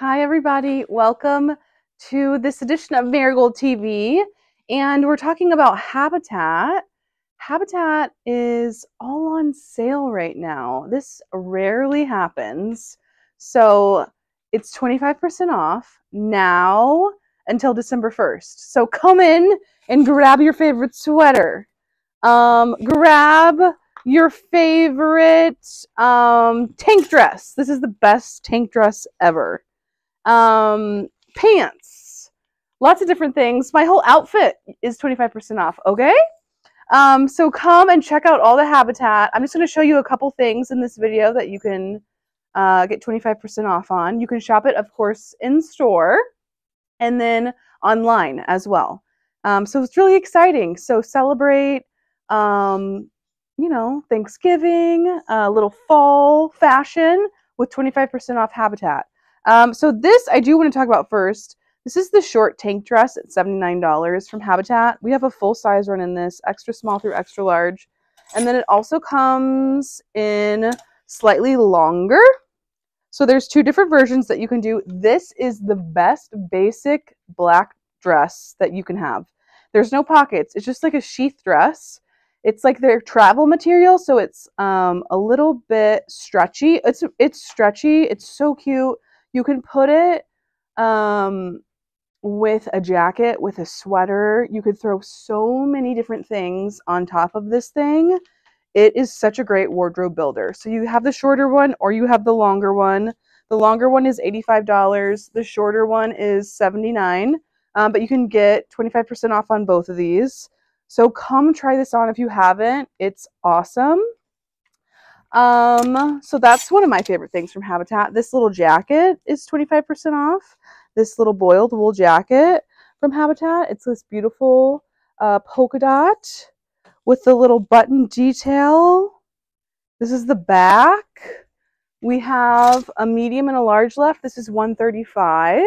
Hi, everybody. Welcome to this edition of Marigold TV. And we're talking about Habitat. Habitat is all on sale right now. This rarely happens. So it's 25% off now until December 1st. So come in and grab your favorite sweater. Um, grab your favorite um, tank dress. This is the best tank dress ever. Um, pants, lots of different things. My whole outfit is 25% off, okay? Um, so come and check out all the Habitat. I'm just going to show you a couple things in this video that you can uh, get 25% off on. You can shop it, of course, in store and then online as well. Um, so it's really exciting. So celebrate, um, you know, Thanksgiving, a uh, little fall fashion with 25% off Habitat. Um, so this I do want to talk about first. This is the short tank dress at $79 from Habitat. We have a full size run in this, extra small through extra large. And then it also comes in slightly longer. So there's two different versions that you can do. This is the best basic black dress that you can have. There's no pockets. It's just like a sheath dress. It's like their travel material, so it's um, a little bit stretchy. It's it's stretchy. It's so cute. You can put it um, with a jacket, with a sweater. You could throw so many different things on top of this thing. It is such a great wardrobe builder. So you have the shorter one or you have the longer one. The longer one is $85. The shorter one is 79 um, but you can get 25% off on both of these. So come try this on if you haven't. It's awesome. Um, so that's one of my favorite things from Habitat. This little jacket is 25% off. This little boiled wool jacket from Habitat. It's this beautiful uh, polka dot with the little button detail. This is the back. We have a medium and a large left. This is 135.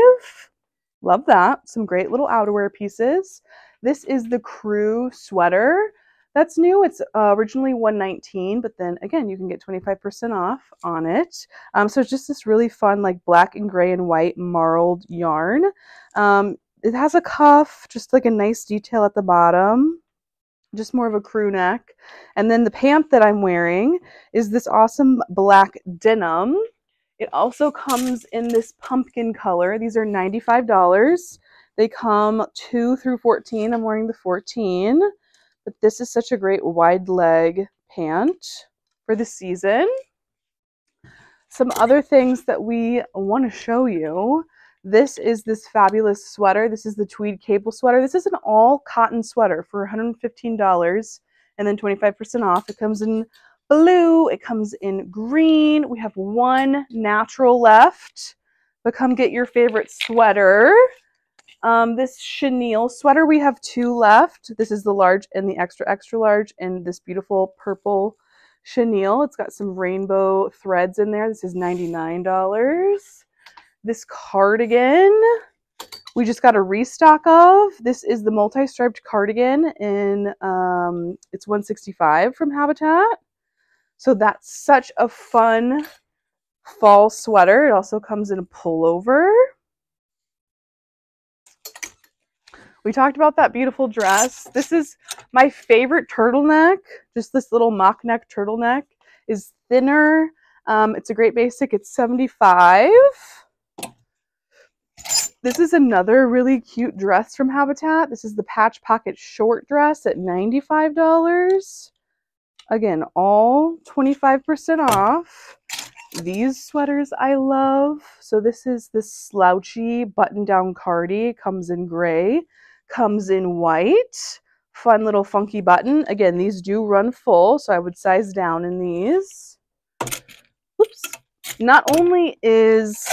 Love that. Some great little outerwear pieces. This is the crew sweater. That's new. It's uh, originally 119 but then again, you can get 25% off on it. Um, so it's just this really fun, like black and gray and white marled yarn. Um, it has a cuff, just like a nice detail at the bottom just more of a crew neck. And then the pant that I'm wearing is this awesome black denim. It also comes in this pumpkin color. These are $95. They come 2 through 14. I'm wearing the 14. But this is such a great wide leg pant for the season. Some other things that we want to show you. This is this fabulous sweater. This is the tweed cable sweater. This is an all cotton sweater for $115 and then 25% off. It comes in blue. It comes in green. We have one natural left. But come get your favorite sweater. Um, this chenille sweater, we have two left. This is the large and the extra, extra large, and this beautiful purple chenille. It's got some rainbow threads in there. This is $99. This cardigan, we just got a restock of. This is the multi-striped cardigan in, um, it's 165 from Habitat. So that's such a fun fall sweater. It also comes in a pullover. We talked about that beautiful dress. This is my favorite turtleneck. Just this little mock neck turtleneck is thinner. Um, it's a great basic. It's 75. This is another really cute dress from Habitat. This is the patch pocket short dress at $95. Again, all 25% off. These sweaters I love. So this is the slouchy button-down cardi. Comes in gray. Comes in white. Fun little funky button. Again, these do run full, so I would size down in these. Oops. Not only is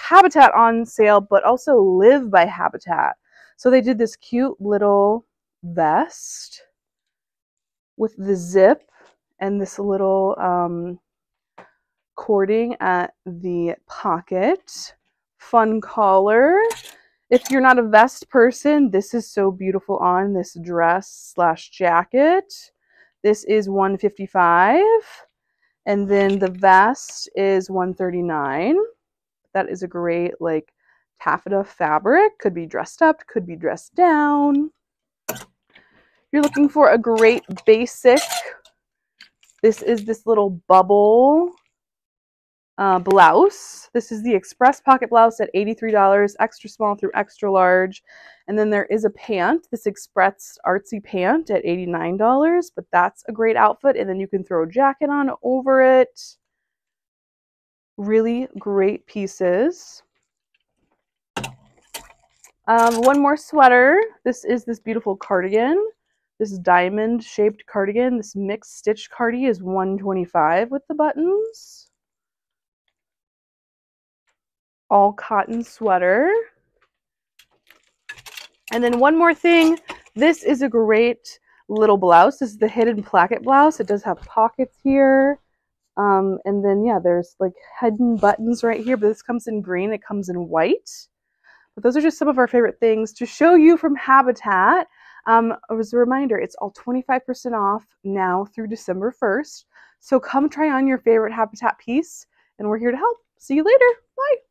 Habitat on sale, but also Live by Habitat. So they did this cute little vest with the zip and this little um, cording at the pocket. Fun collar. If you're not a vest person, this is so beautiful on this dress slash jacket. This is 155 and then the vest is 139 That is a great like taffeta fabric. Could be dressed up, could be dressed down. You're looking for a great basic. This is this little bubble uh, blouse. This is the express pocket blouse at $83, extra small through extra large. And then there is a pant, this express artsy pant at $89, but that's a great outfit. And then you can throw a jacket on over it. Really great pieces. Um, one more sweater. This is this beautiful cardigan. This diamond shaped cardigan. This mixed stitch cardi is 125 with the buttons. All cotton sweater. And then one more thing. This is a great little blouse. This is the hidden placket blouse. It does have pockets here. Um, and then, yeah, there's like hidden buttons right here, but this comes in green. It comes in white. But those are just some of our favorite things to show you from Habitat. Um, as a reminder, it's all 25% off now through December 1st. So come try on your favorite Habitat piece, and we're here to help. See you later. Bye.